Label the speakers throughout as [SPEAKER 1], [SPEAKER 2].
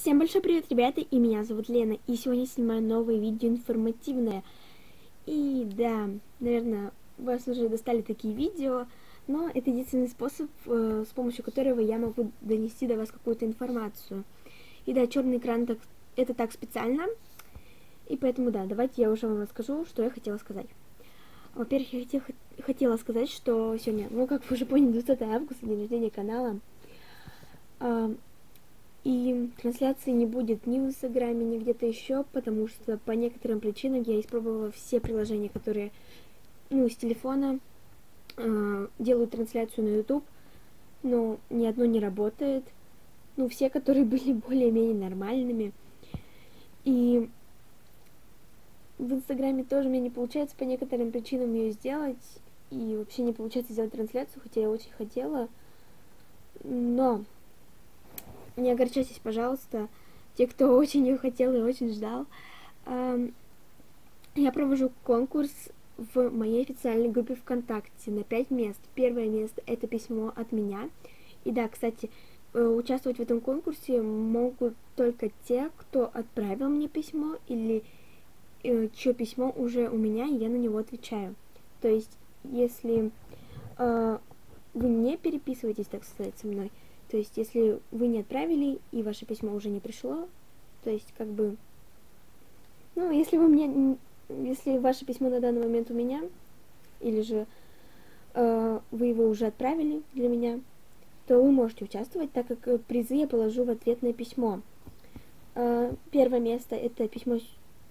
[SPEAKER 1] Всем большой привет, ребята, и меня зовут Лена, и сегодня снимаю новое видео информативное. И да, наверное, вас уже достали такие видео, но это единственный способ, э, с помощью которого я могу донести до вас какую-то информацию. И да, черный экран так, это так специально, и поэтому да, давайте я уже вам расскажу, что я хотела сказать. Во-первых, я хотела, хотела сказать, что сегодня, ну как вы уже поняли, 20 августа, день рождения канала. И трансляции не будет ни в Инстаграме, ни где-то еще, потому что по некоторым причинам я испробовала все приложения, которые, ну, с телефона э, делают трансляцию на YouTube, но ни одно не работает. Ну, все, которые были более-менее нормальными. И в Инстаграме тоже мне не получается по некоторым причинам ее сделать. И вообще не получается сделать трансляцию, хотя я очень хотела. Но не огорчайтесь, пожалуйста, те, кто очень ее хотел и очень ждал. Я провожу конкурс в моей официальной группе ВКонтакте на 5 мест. Первое место это письмо от меня. И да, кстати, э, участвовать в этом конкурсе могут только те, кто отправил мне письмо или э, чье письмо уже у меня, и я на него отвечаю. То есть, если э, вы не переписываетесь, так сказать, со мной, то есть, если вы не отправили и ваше письмо уже не пришло, то есть, как бы, ну, если вы мне, если ваше письмо на данный момент у меня, или же э, вы его уже отправили для меня, то вы можете участвовать, так как призы я положу в ответное письмо. Э, первое место это письмо,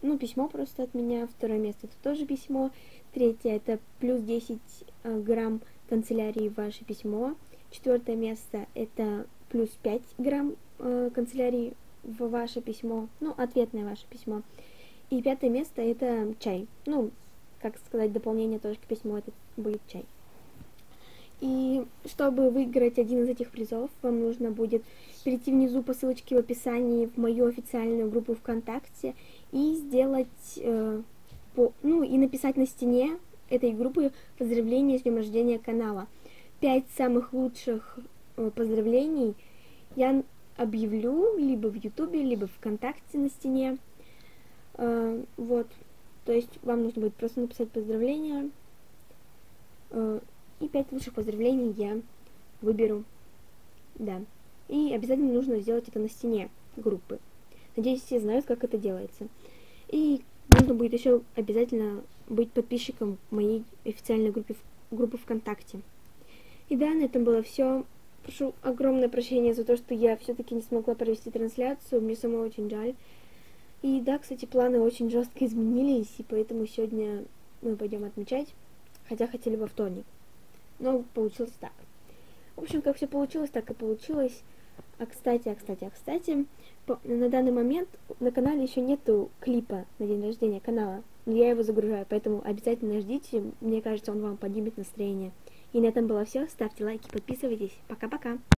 [SPEAKER 1] ну, письмо просто от меня, второе место это тоже письмо, третье это плюс 10 э, грамм канцелярии ваше письмо, Четвертое место это плюс 5 грамм э, канцелярии в ваше письмо, ну, ответное ваше письмо. И пятое место это чай. Ну, как сказать, дополнение тоже к письму, это будет чай. И чтобы выиграть один из этих призов, вам нужно будет перейти внизу по ссылочке в описании в мою официальную группу ВКонтакте и сделать, э, по, ну и написать на стене этой группы поздравления с днем рождения канала пять самых лучших э, поздравлений я объявлю либо в Ютубе, либо в ВКонтакте на стене. Э, вот. То есть вам нужно будет просто написать поздравления. Э, и пять лучших поздравлений я выберу. Да. И обязательно нужно сделать это на стене группы. Надеюсь, все знают, как это делается. И нужно будет еще обязательно быть подписчиком моей официальной группе, группы ВКонтакте. И да, на этом было все. Прошу огромное прощение за то, что я все-таки не смогла провести трансляцию. Мне самой очень жаль. И да, кстати, планы очень жестко изменились, и поэтому сегодня мы пойдем отмечать, хотя хотели во вторник. Но получилось так. В общем, как все получилось, так и получилось. А кстати, а кстати, а кстати, на данный момент на канале еще нету клипа на день рождения канала. Но я его загружаю, поэтому обязательно ждите. Мне кажется, он вам поднимет настроение. И на этом было все. Ставьте лайки, подписывайтесь. Пока-пока.